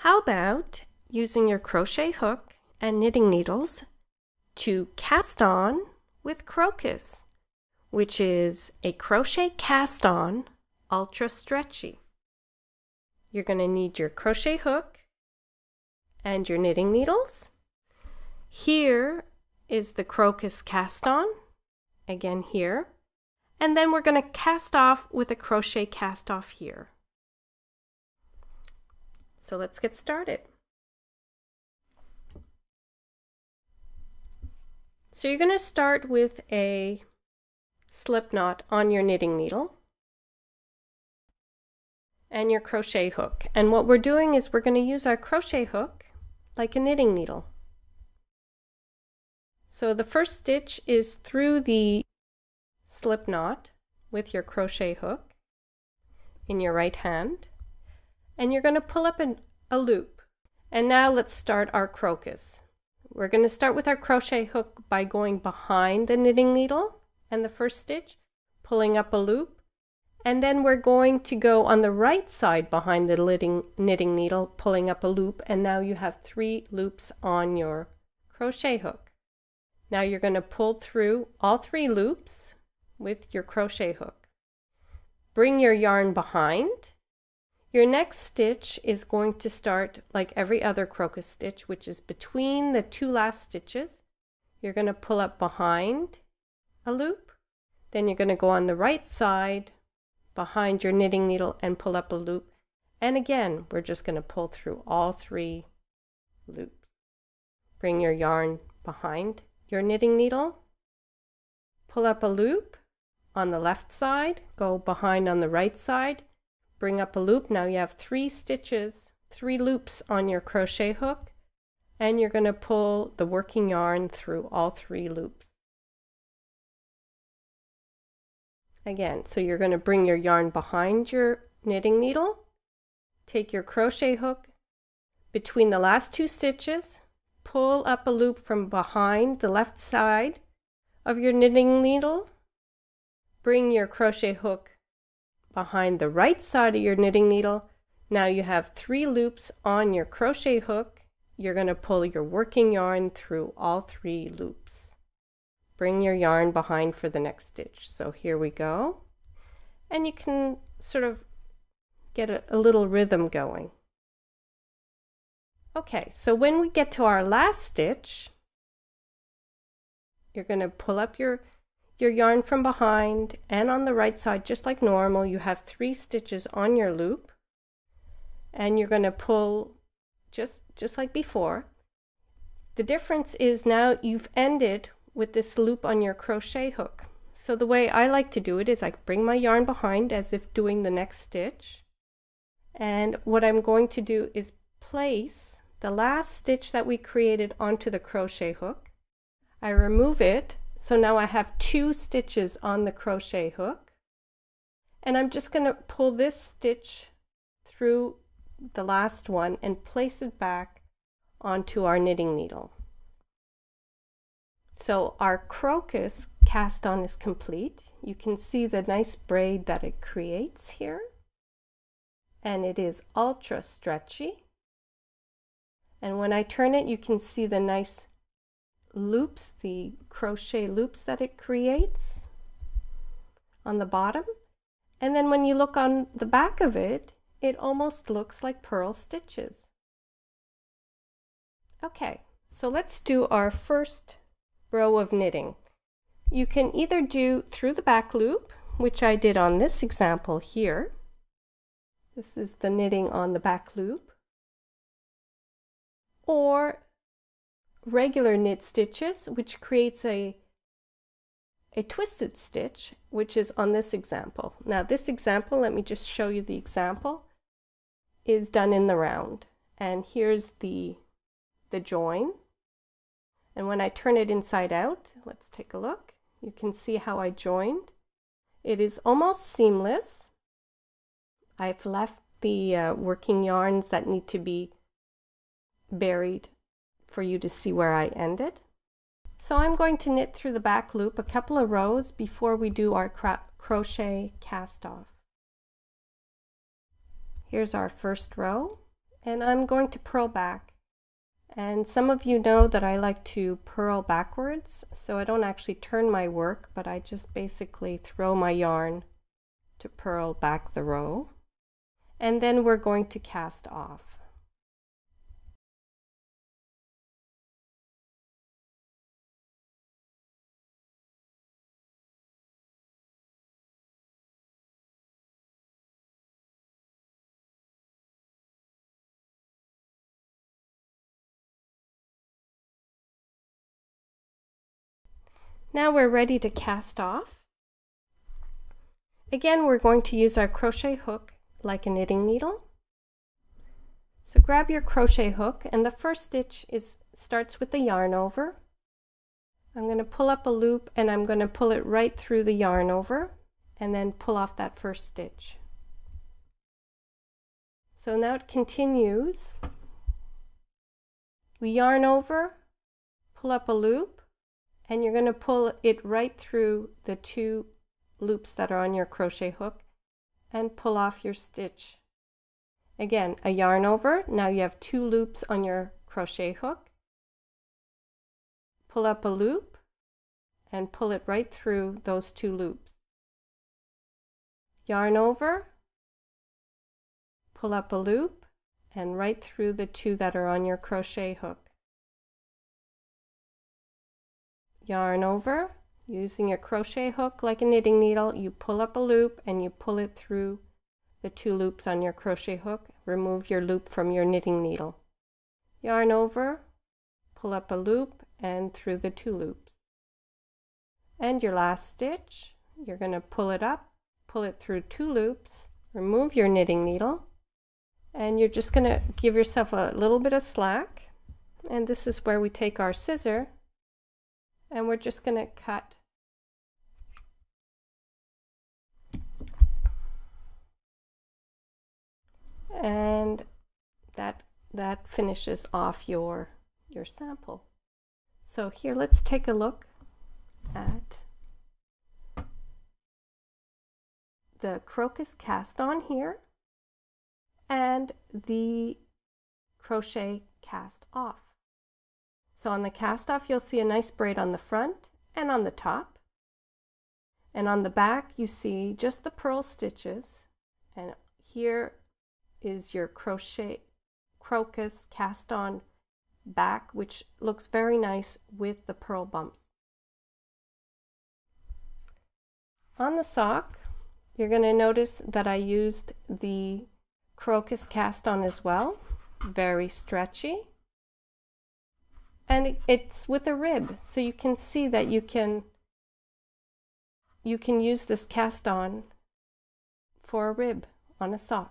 How about using your crochet hook and knitting needles to cast on with crocus, which is a crochet cast on ultra stretchy. You're going to need your crochet hook and your knitting needles. Here is the crocus cast on, again here. And then we're going to cast off with a crochet cast off here. So let's get started. So you're going to start with a slip knot on your knitting needle and your crochet hook. And what we're doing is we're going to use our crochet hook like a knitting needle. So the first stitch is through the slip knot with your crochet hook in your right hand and you're going to pull up an, a loop. And now let's start our crocus. We're going to start with our crochet hook by going behind the knitting needle and the first stitch, pulling up a loop, and then we're going to go on the right side behind the knitting, knitting needle, pulling up a loop, and now you have three loops on your crochet hook. Now you're going to pull through all three loops with your crochet hook. Bring your yarn behind your next stitch is going to start like every other crocus stitch, which is between the two last stitches. You're going to pull up behind a loop. Then you're going to go on the right side behind your knitting needle and pull up a loop. And again, we're just going to pull through all three loops. Bring your yarn behind your knitting needle. Pull up a loop on the left side, go behind on the right side, bring up a loop. Now you have three stitches, three loops on your crochet hook, and you're going to pull the working yarn through all three loops. Again, so you're going to bring your yarn behind your knitting needle, take your crochet hook between the last two stitches, pull up a loop from behind the left side of your knitting needle, bring your crochet hook behind the right side of your knitting needle. Now you have three loops on your crochet hook. You're going to pull your working yarn through all three loops. Bring your yarn behind for the next stitch. So here we go. And you can sort of get a, a little rhythm going. Okay, so when we get to our last stitch, you're going to pull up your your yarn from behind and on the right side just like normal you have three stitches on your loop. And you're going to pull just just like before. The difference is now you've ended with this loop on your crochet hook. So the way I like to do it is I bring my yarn behind as if doing the next stitch. And what I'm going to do is place the last stitch that we created onto the crochet hook. I remove it so now I have two stitches on the crochet hook and I'm just going to pull this stitch through the last one and place it back onto our knitting needle. So our crocus cast on is complete. You can see the nice braid that it creates here. And it is ultra stretchy. And when I turn it, you can see the nice loops, the crochet loops that it creates on the bottom. And then when you look on the back of it, it almost looks like purl stitches. Okay, so let's do our first row of knitting. You can either do through the back loop, which I did on this example here. This is the knitting on the back loop. Or regular knit stitches, which creates a, a twisted stitch, which is on this example. Now this example, let me just show you the example, is done in the round. And here's the, the join. And when I turn it inside out, let's take a look. You can see how I joined. It is almost seamless. I've left the uh, working yarns that need to be buried for you to see where I ended. So I'm going to knit through the back loop a couple of rows before we do our crochet cast off. Here's our first row and I'm going to purl back. And some of you know that I like to purl backwards, so I don't actually turn my work, but I just basically throw my yarn to purl back the row. And then we're going to cast off. Now we're ready to cast off. Again, we're going to use our crochet hook like a knitting needle. So grab your crochet hook and the first stitch is starts with the yarn over. I'm going to pull up a loop and I'm going to pull it right through the yarn over and then pull off that first stitch. So now it continues. We yarn over, pull up a loop, and you're going to pull it right through the two loops that are on your crochet hook and pull off your stitch. Again, a yarn over, now you have two loops on your crochet hook. Pull up a loop and pull it right through those two loops. Yarn over, pull up a loop and right through the two that are on your crochet hook. Yarn over using your crochet hook like a knitting needle. You pull up a loop and you pull it through the two loops on your crochet hook. Remove your loop from your knitting needle. Yarn over pull up a loop and through the two loops. And your last stitch you're going to pull it up pull it through two loops remove your knitting needle and you're just going to give yourself a little bit of slack. And this is where we take our scissor and we're just going to cut. And that that finishes off your your sample. So here let's take a look at the crocus cast on here and the crochet cast off so on the cast off, you'll see a nice braid on the front and on the top. And on the back, you see just the purl stitches. And here is your crochet crocus cast on back, which looks very nice with the purl bumps. On the sock, you're going to notice that I used the crocus cast on as well. Very stretchy and it's with a rib so you can see that you can you can use this cast on for a rib on a sock